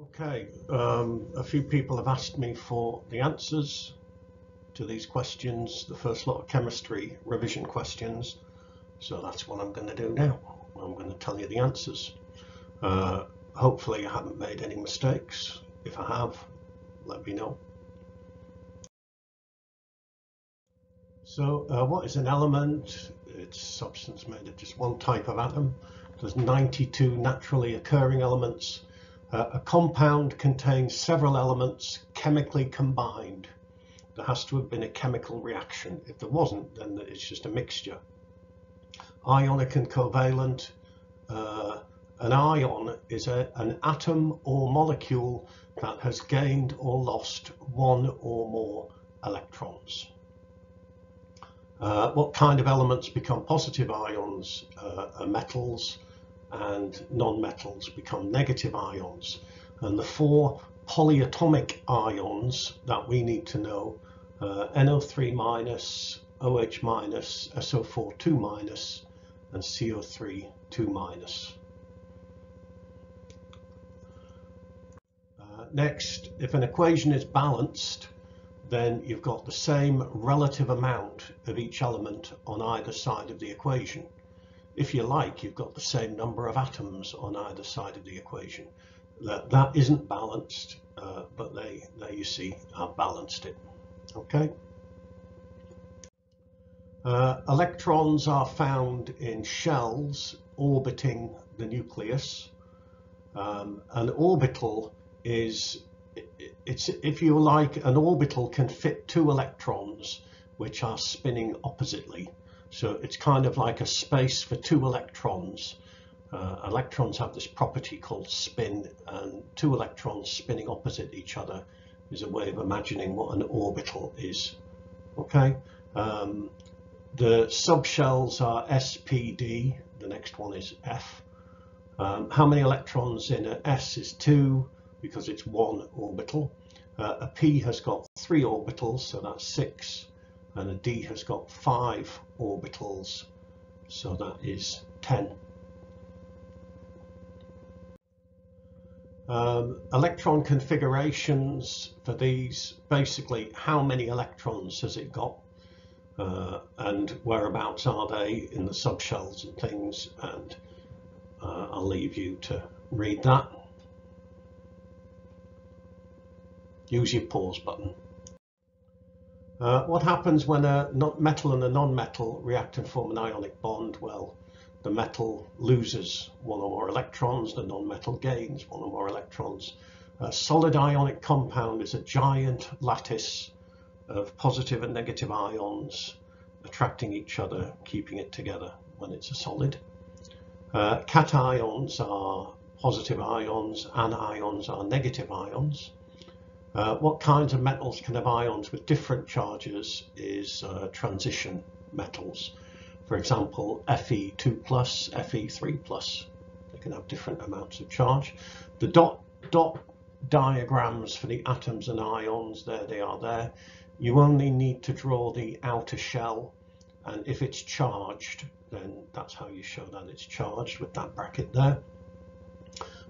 Okay, um, a few people have asked me for the answers to these questions, the first lot of chemistry revision questions. So that's what I'm going to do now. I'm going to tell you the answers. Uh, hopefully I haven't made any mistakes. If I have, let me know. So uh, what is an element? It's substance made of just one type of atom. There's 92 naturally occurring elements uh, a compound contains several elements chemically combined. There has to have been a chemical reaction. If there wasn't, then it's just a mixture. Ionic and covalent. Uh, an ion is a, an atom or molecule that has gained or lost one or more electrons. Uh, what kind of elements become positive ions? Uh, are metals, and non-metals become negative ions. And the four polyatomic ions that we need to know, uh, NO3 minus, OH minus, SO4 2 minus, and CO3 2 minus. Uh, next, if an equation is balanced, then you've got the same relative amount of each element on either side of the equation if you like, you've got the same number of atoms on either side of the equation. That, that isn't balanced, uh, but they, there you see, I've balanced it. Okay. Uh, electrons are found in shells orbiting the nucleus. Um, an orbital is, it's if you like, an orbital can fit two electrons which are spinning oppositely. So it's kind of like a space for two electrons. Uh, electrons have this property called spin, and two electrons spinning opposite each other is a way of imagining what an orbital is. Okay, um, the subshells are SPD, the next one is F. Um, how many electrons in an S is two because it's one orbital. Uh, a P has got three orbitals, so that's six and a D has got five orbitals. So that is 10 um, electron configurations for these basically how many electrons has it got? Uh, and whereabouts are they in the subshells and things? And uh, I'll leave you to read that. Use your pause button uh, what happens when a metal and a non-metal react and form an ionic bond? Well, the metal loses one or more electrons, the non-metal gains one or more electrons. A solid ionic compound is a giant lattice of positive and negative ions attracting each other, keeping it together when it's a solid. Uh, cations are positive ions, anions are negative ions. Uh, what kinds of metals can have ions with different charges is uh, transition metals. For example, Fe2 plus, Fe3 plus. They can have different amounts of charge. The dot, dot diagrams for the atoms and ions, there they are there. You only need to draw the outer shell and if it's charged, then that's how you show that it's charged with that bracket there.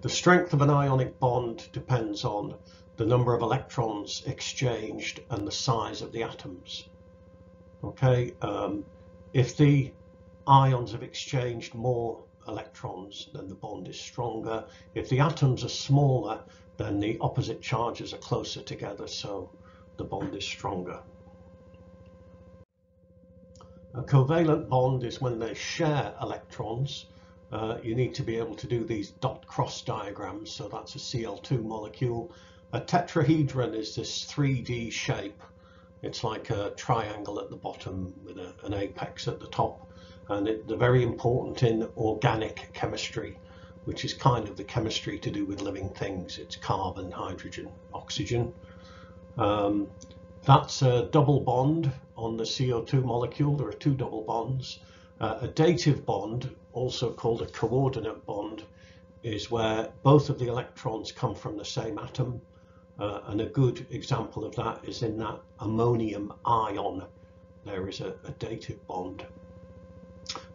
The strength of an ionic bond depends on the number of electrons exchanged and the size of the atoms. Okay, um, if the ions have exchanged more electrons, then the bond is stronger. If the atoms are smaller, then the opposite charges are closer together, so the bond is stronger. A covalent bond is when they share electrons. Uh, you need to be able to do these dot cross diagrams, so that's a Cl2 molecule a tetrahedron is this 3D shape. It's like a triangle at the bottom with a, an apex at the top. And it, they're very important in organic chemistry, which is kind of the chemistry to do with living things. It's carbon, hydrogen, oxygen. Um, that's a double bond on the CO2 molecule. There are two double bonds. Uh, a dative bond, also called a coordinate bond, is where both of the electrons come from the same atom uh, and a good example of that is in that ammonium ion. There is a, a dative bond.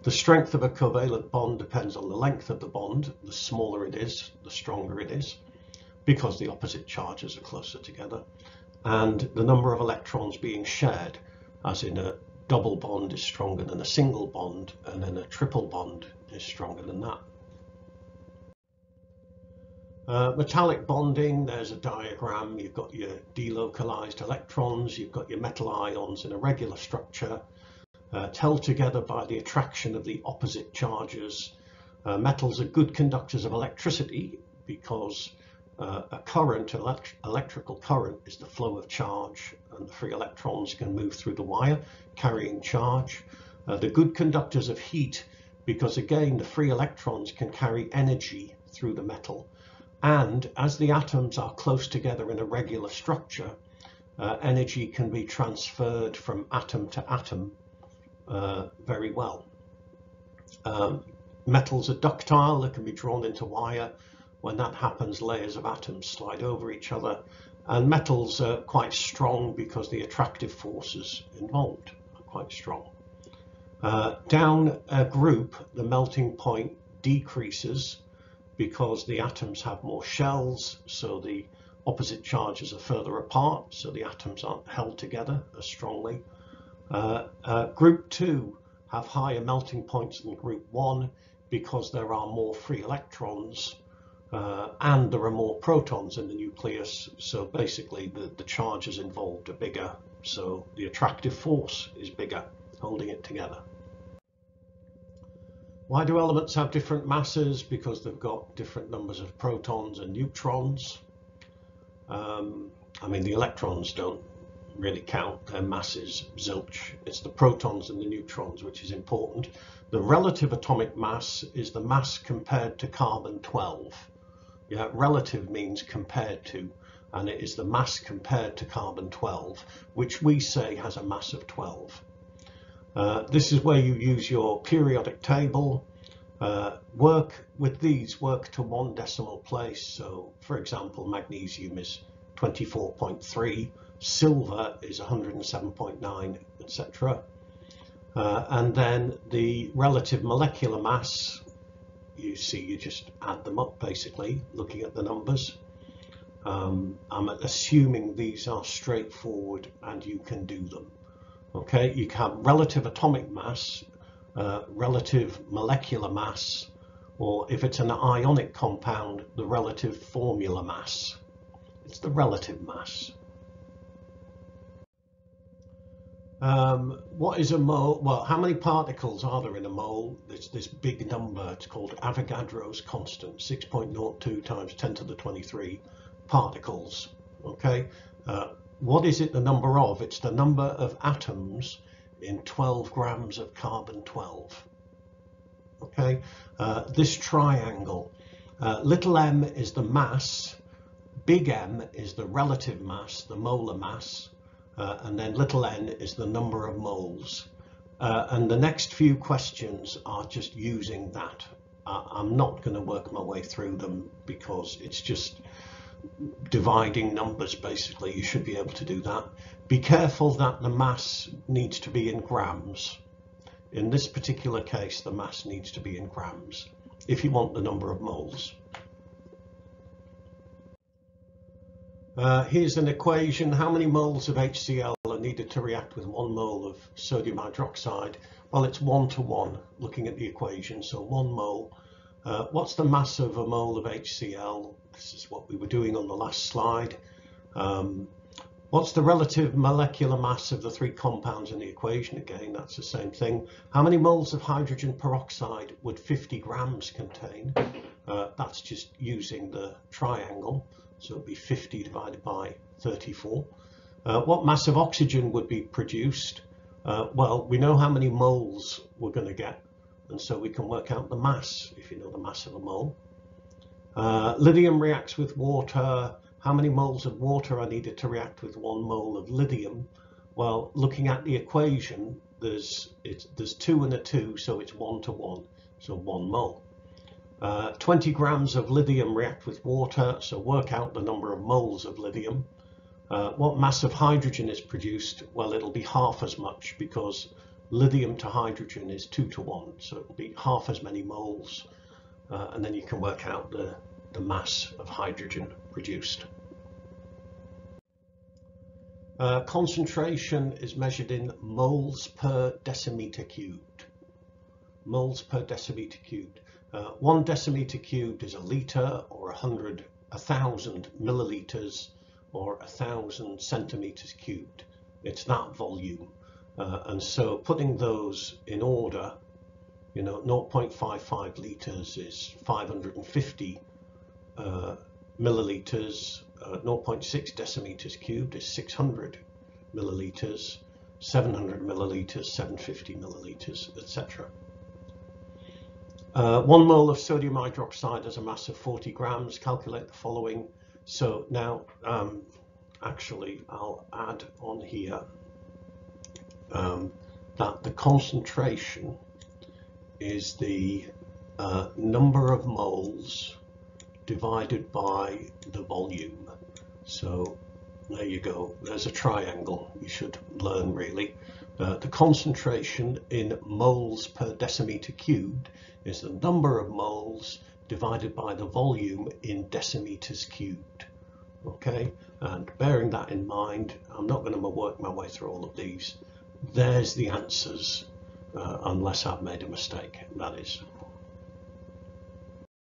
The strength of a covalent bond depends on the length of the bond. The smaller it is, the stronger it is. because the opposite charges are closer together and the number of electrons being shared as in a double bond is stronger than a single bond and then a triple bond is stronger than that. Uh, metallic bonding, there's a diagram, you've got your delocalized electrons, you've got your metal ions in a regular structure, uh, held together by the attraction of the opposite charges. Uh, metals are good conductors of electricity because uh, a current, elect electrical current, is the flow of charge and the free electrons can move through the wire carrying charge. Uh, the good conductors of heat because again the free electrons can carry energy through the metal and as the atoms are close together in a regular structure, uh, energy can be transferred from atom to atom uh, very well. Um, metals are ductile, they can be drawn into wire. When that happens, layers of atoms slide over each other. And metals are quite strong because the attractive forces involved are quite strong. Uh, down a group, the melting point decreases because the atoms have more shells, so the opposite charges are further apart, so the atoms aren't held together as strongly. Uh, uh, group 2 have higher melting points than group 1 because there are more free electrons uh, and there are more protons in the nucleus, so basically the, the charges involved are bigger, so the attractive force is bigger, holding it together. Why do elements have different masses? Because they've got different numbers of protons and neutrons. Um, I mean, the electrons don't really count, their masses zilch. It's the protons and the neutrons which is important. The relative atomic mass is the mass compared to carbon 12. Yeah, relative means compared to, and it is the mass compared to carbon 12, which we say has a mass of 12. Uh, this is where you use your periodic table. Uh, work with these, work to one decimal place. So for example, magnesium is 24.3, silver is 107.9, etc. Uh, and then the relative molecular mass, you see, you just add them up basically, looking at the numbers. Um, I'm assuming these are straightforward and you can do them. Okay, you can have relative atomic mass, uh, relative molecular mass, or if it's an ionic compound, the relative formula mass. It's the relative mass. Um, what is a mole? Well, how many particles are there in a mole? It's this big number. It's called Avogadro's constant, 6.02 times 10 to the 23 particles. Okay, uh, what is it the number of? It's the number of atoms in 12 grams of carbon 12. Okay, uh, this triangle, uh, little m is the mass, big M is the relative mass, the molar mass, uh, and then little n is the number of moles. Uh, and the next few questions are just using that. I'm not going to work my way through them because it's just dividing numbers basically you should be able to do that be careful that the mass needs to be in grams in this particular case the mass needs to be in grams if you want the number of moles uh, here's an equation how many moles of HCl are needed to react with one mole of sodium hydroxide well it's one to one looking at the equation so one mole uh, what's the mass of a mole of HCl this is what we were doing on the last slide. Um, what's the relative molecular mass of the three compounds in the equation? Again, that's the same thing. How many moles of hydrogen peroxide would 50 grams contain? Uh, that's just using the triangle. So it'd be 50 divided by 34. Uh, what mass of oxygen would be produced? Uh, well, we know how many moles we're going to get, and so we can work out the mass if you know the mass of a mole. Uh, lithium reacts with water. How many moles of water are needed to react with one mole of lithium? Well, looking at the equation, there's there's two and a two, so it's one to one, so one mole. Uh, 20 grams of lithium react with water, so work out the number of moles of lithium. Uh, what mass of hydrogen is produced? Well, it'll be half as much because lithium to hydrogen is two to one, so it'll be half as many moles uh, and then you can work out the, the mass of hydrogen produced. Uh, concentration is measured in moles per decimeter cubed. Moles per decimeter cubed. Uh, one decimeter cubed is a litre or a hundred, a thousand millilitres or a thousand centimetres cubed. It's that volume. Uh, and so putting those in order, you know, 0.55 litres is 550 uh, millilitres, uh, 0.6 decimeters cubed is 600 milliliters, 700 milliliters, 750 milliliters, etc. Uh, one mole of sodium hydroxide has a mass of 40 grams. Calculate the following. So now, um, actually, I'll add on here um, that the concentration is the uh, number of moles divided by the volume. So there you go. There's a triangle you should learn really. Uh, the concentration in moles per decimeter cubed is the number of moles divided by the volume in decimeters cubed. Okay, and bearing that in mind, I'm not going to work my way through all of these. There's the answers, uh, unless I've made a mistake, that is.